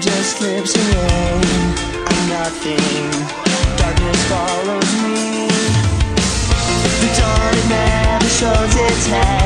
just slips away. I'm nothing. Darkness follows me. The dawn never shows its head.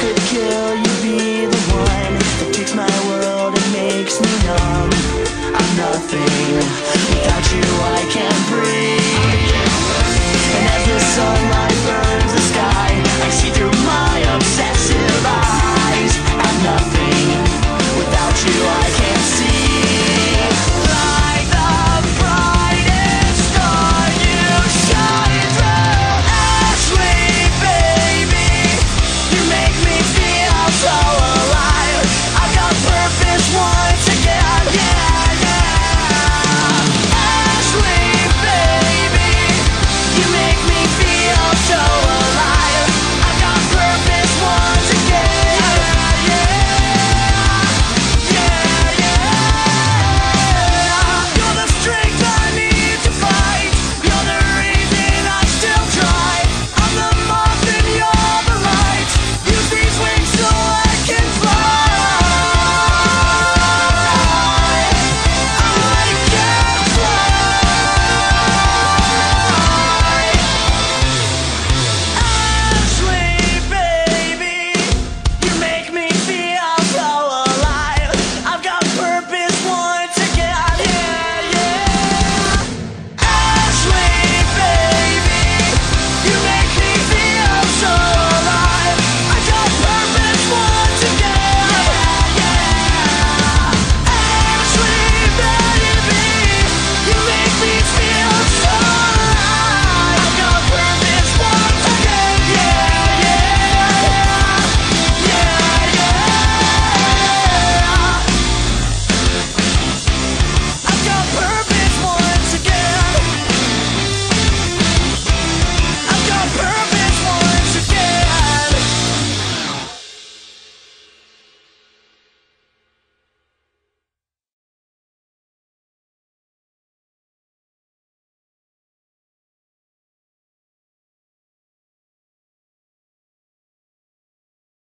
Could kill, you'd be the one that takes my world and makes me numb. I'm nothing you